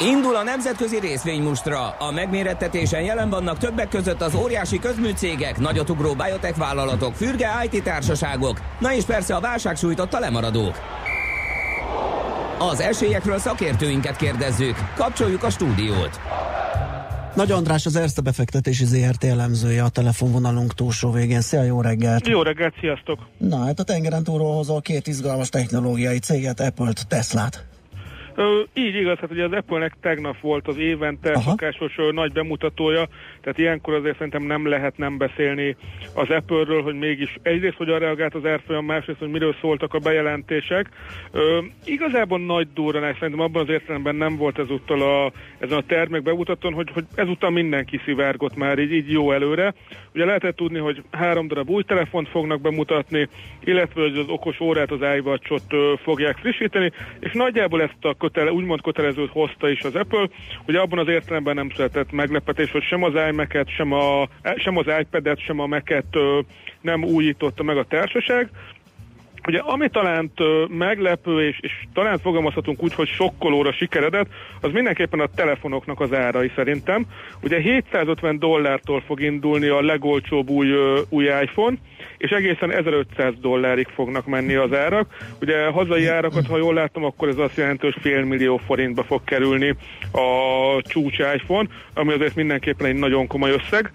Indul a nemzetközi részvénymustra. A megmérettetésen jelen vannak többek között az óriási közműcégek, nagyotugró biotech vállalatok, fürge IT társaságok, na és persze a válság sújtotta lemaradók. Az esélyekről szakértőinket kérdezzük. Kapcsoljuk a stúdiót. Nagy András az Erste befektetési ZRT elemzője a telefonvonalunk túlsó végén. Szia, jó reggelt! Jó reggelt, sziasztok! Na, hát a tengeren túlról hozol két izgalmas technológiai céget, Apple-t, Teslát. Ö, így igaz, hát ugye az Apple-nek tegnap volt az évente Aha. szokásos ö, nagy bemutatója, tehát ilyenkor azért szerintem nem lehet nem beszélni az Apple-ről, hogy mégis egyrészt hogyan reagált az árfolyam, másrészt, hogy miről szóltak a bejelentések. Ö, igazából nagy durranás szerintem abban az értelemben nem volt ezúttal a, ezen a termék bemutatón, hogy, hogy ezúttal mindenki szivárgott már így, így jó előre. Ugye lehetett tudni, hogy három darab új telefont fognak bemutatni, illetve hogy az okos órát, az iWatch-ot fogják frissíteni, és nagyjából ezt a kötele, úgymond kötelezőt hozta is az Apple. Ugye abban az értelemben nem született meglepetés, hogy sem az iMac-et, sem, a, sem az iPad-et, sem a Mac-et nem újította meg a társaság. Ugye ami talán meglepő, és, és talán fogalmazhatunk úgy, hogy sokkolóra sikeredett, az mindenképpen a telefonoknak az árai szerintem. Ugye 750 dollártól fog indulni a legolcsóbb új, új iPhone, és egészen 1500 dollárig fognak menni az árak. Ugye hazai árakat, ha jól látom, akkor ez azt jelenti, hogy fél millió forintba fog kerülni a csúcs iPhone, ami azért mindenképpen egy nagyon komoly összeg.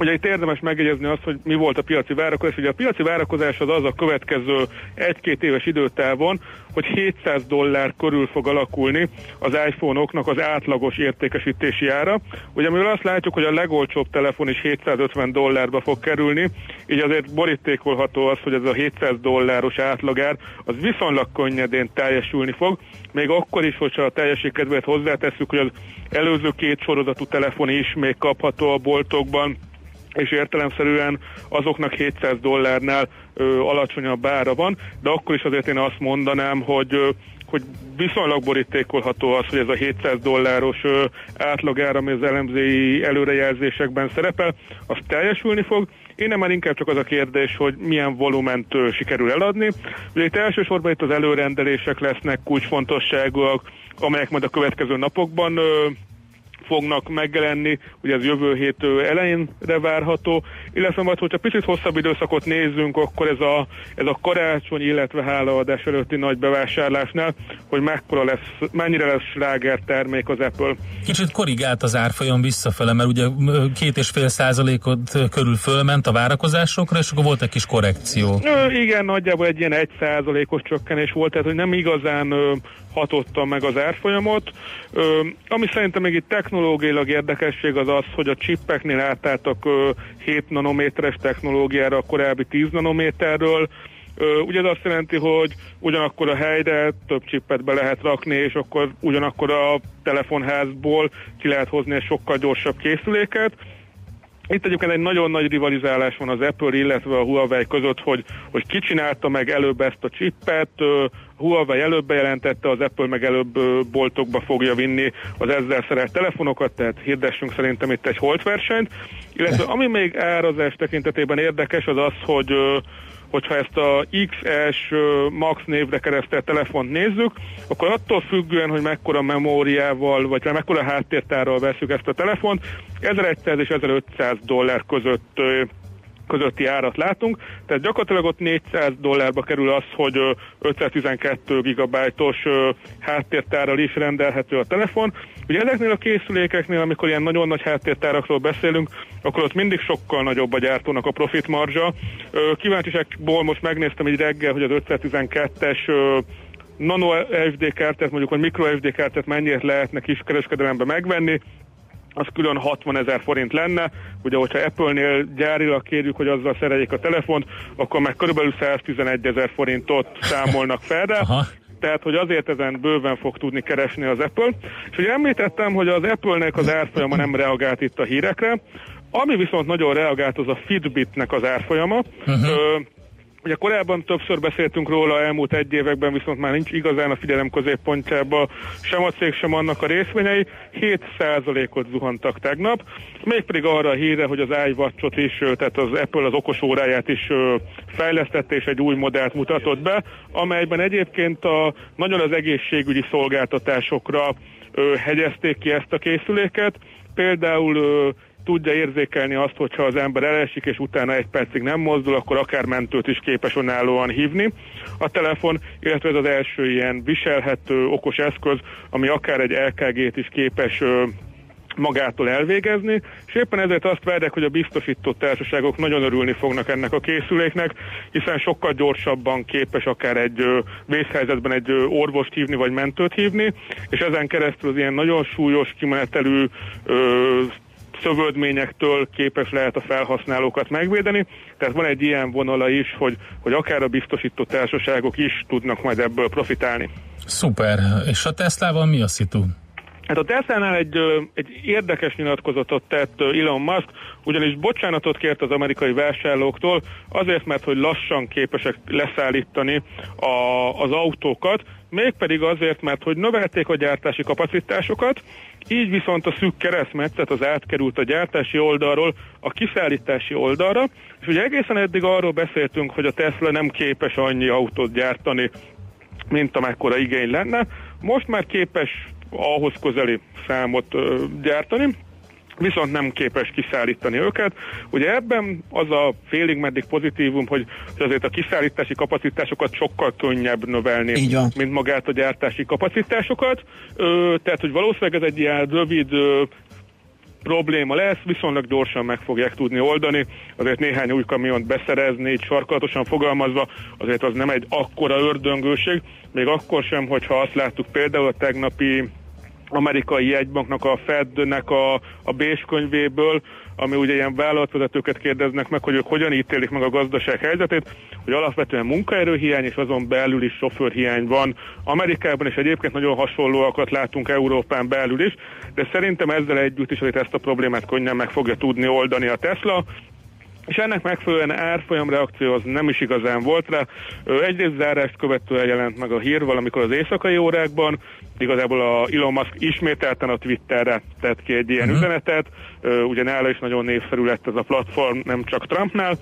Ugye itt érdemes megjegyezni azt, hogy mi volt a piaci várakozás. Ugye a piaci várakozás az az a következő egy-két éves időtávon, hogy 700 dollár körül fog alakulni az iPhone-oknak az átlagos értékesítési ára. Ugye mivel azt látjuk, hogy a legolcsóbb telefon is 750 dollárba fog kerülni, így azért borítékolható az, hogy ez a 700 dolláros átlagár az viszonylag könnyedén teljesülni fog, még akkor is, hogyha a teljesség kedvéért hozzátesszük, hogy az előző két sorozatú telefon is még kapható a boltokban, és értelemszerűen azoknak 700 dollárnál ö, alacsonyabb ára van, de akkor is azért én azt mondanám, hogy ö, hogy viszonylag borítékolható az, hogy ez a 700 dolláros ö, átlagára, ami az elemzői előrejelzésekben szerepel, az teljesülni fog. Én már inkább csak az a kérdés, hogy milyen volument ö, sikerül eladni. Ugye itt elsősorban itt az előrendelések lesznek kulcsfontosságúak, amelyek majd a következő napokban ö, fognak megjelenni, ugye ez jövő hét elejénre várható, illetve majd, hogyha picit hosszabb időszakot nézzünk, akkor ez a, ez a karácsony, illetve hálaadás előtti nagy bevásárlásnál, hogy mekkora lesz, mennyire lesz sláger termék az Apple. Kicsit korrigált az árfolyam visszafele, mert ugye két és fél százalékot körül fölment a várakozásokra, és akkor volt egy kis korrekció. Ö, igen, nagyjából egy ilyen egy százalékos csökkenés volt, tehát hogy nem igazán ö, hatotta meg az árfolyamot. Ö, ami szerintem még itt technológiailag érdekesség az az, hogy a csippeknél átálltak ö, 7 nanométeres technológiára a korábbi 10 nanométerről. Ugye ez azt jelenti, hogy ugyanakkor a helyre több csippet be lehet rakni, és akkor ugyanakkor a telefonházból ki lehet hozni egy sokkal gyorsabb készüléket. Itt egyébként egy nagyon nagy rivalizálás van az Apple, illetve a Huawei között, hogy, hogy ki csinálta meg előbb ezt a csippet, Huawei előbb bejelentette, az Apple meg előbb boltokba fogja vinni az ezzel szerelt telefonokat, tehát hirdessünk szerintem itt egy holt versenyt. Illetve ami még árazás tekintetében érdekes, az az, hogy hogyha ezt a XS Max névre keresztelt telefont nézzük, akkor attól függően, hogy mekkora memóriával, vagy mekkora háttértárral veszük ezt a telefont, 1100 és 1500 dollár között közötti árat látunk, tehát gyakorlatilag ott 400 dollárba kerül az, hogy 512 gigabájtos háttértárral is rendelhető a telefon. Ugye ezeknél a készülékeknél, amikor ilyen nagyon nagy háttértárakról beszélünk, akkor ott mindig sokkal nagyobb a gyártónak a profit marzsa. Kíváncsiságból most megnéztem egy reggel, hogy az 512-es nano SD kártyát, mondjuk, hogy micro SD kártyát mennyit lehetne kiskereskedelembe megvenni, az külön 60 ezer forint lenne. Ugye, hogyha Apple-nél gyárilag kérjük, hogy azzal szereljék a telefont, akkor meg körülbelül 111 ezer forintot számolnak fel rá. Aha tehát hogy azért ezen bőven fog tudni keresni az Apple. És ugye említettem, hogy az Apple-nek az árfolyama nem reagált itt a hírekre, ami viszont nagyon reagált, az a Fitbitnek az árfolyama. Uh-huh. Ugye korábban többször beszéltünk róla elmúlt egy években, viszont már nincs igazán a figyelem középpontjába sem a cég, sem annak a részvényei. 7%-ot zuhantak tegnap, mégpedig arra a híre, hogy az iWatch-ot is, tehát az Apple az okos óráját is fejlesztette és egy új modellt mutatott be, amelyben egyébként a, nagyon az egészségügyi szolgáltatásokra hegyezték ki ezt a készüléket. Például tudja érzékelni azt, hogyha az ember elesik, és utána egy percig nem mozdul, akkor akár mentőt is képes önállóan hívni. A telefon, illetve ez az első ilyen viselhető okos eszköz, ami akár egy LKG-t is képes magától elvégezni, és éppen ezért azt várják, hogy a biztosító társaságok nagyon örülni fognak ennek a készüléknek, hiszen sokkal gyorsabban képes akár egy vészhelyzetben egy orvost hívni, vagy mentőt hívni, és ezen keresztül az ilyen nagyon súlyos, kimenetelű szövődményektől képes lehet a felhasználókat megvédeni, tehát van egy ilyen vonala is, hogy, hogy akár a biztosító társaságok is tudnak majd ebből profitálni. Szuper, és a Teslával mi a szitu? Hát a Tesla-nál egy, egy érdekes nyilatkozatot tett Elon Musk, ugyanis bocsánatot kért az amerikai vásárlóktól, azért, mert hogy lassan képesek leszállítani a, az autókat, mégpedig azért, mert hogy növelték a gyártási kapacitásokat, így viszont a szűk keresztmetszet az átkerült a gyártási oldalról a kiszállítási oldalra, és ugye egészen eddig arról beszéltünk, hogy a Tesla nem képes annyi autót gyártani, mint amekkora igény lenne. Most már képes ahhoz közeli számot gyártani, viszont nem képes kiszállítani őket. Ugye ebben az a félig meddig pozitívum, hogy, hogy azért a kiszállítási kapacitásokat sokkal könnyebb növelni, mint magát a gyártási kapacitásokat. Ö, tehát, hogy valószínűleg ez egy ilyen rövid ö, probléma lesz, viszonylag gyorsan meg fogják tudni oldani, azért néhány új kamiont beszerezni, így sarkalatosan fogalmazva, azért az nem egy akkora ördöngőség, még akkor sem, hogyha azt láttuk például a tegnapi amerikai jegybanknak, a Fednek a, a Bés könyvéből, ami ugye ilyen vállalatvezetőket kérdeznek meg, hogy ők hogyan ítélik meg a gazdaság helyzetét, hogy alapvetően munkaerőhiány és azon belül is sofőrhiány van Amerikában, és egyébként nagyon hasonlóakat látunk Európán belül is, de szerintem ezzel együtt is hogy ezt a problémát könnyen meg fogja tudni oldani a Tesla, és ennek megfelelően árfolyam reakció az nem is igazán volt rá. Egyrészt zárást követően jelent meg a hír valamikor az éjszakai órákban, igazából a Elon Musk ismételten a Twitterre tett ki egy ilyen uh-huh. üzenetet, ugye nála is nagyon népszerű lett ez a platform, nem csak Trumpnál,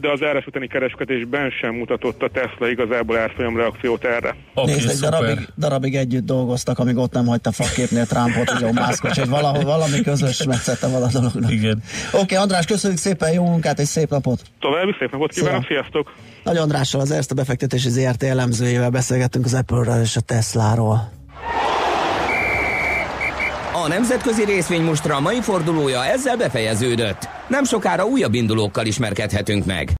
de az zárás utáni kereskedésben sem mutatott a Tesla igazából árfolyam reakciót erre. Okay, Nézd, egy darabig, darabig együtt dolgoztak, amíg ott nem hagyta fakképnél Trumpot, Elon Muskot, hogy valahol valami közös metszette vala dolognak. Igen. Oké, okay, András, köszönjük szépen, jó munkát, egy szép napot! További szép napot kívánok, sziasztok! Nagy Andrással az Erste befektetési ZRT elemzőjével beszélgettünk az Apple-ről és a Tesla-ról. A nemzetközi részvénymustra mai fordulója ezzel befejeződött. Nem sokára újabb indulókkal ismerkedhetünk meg.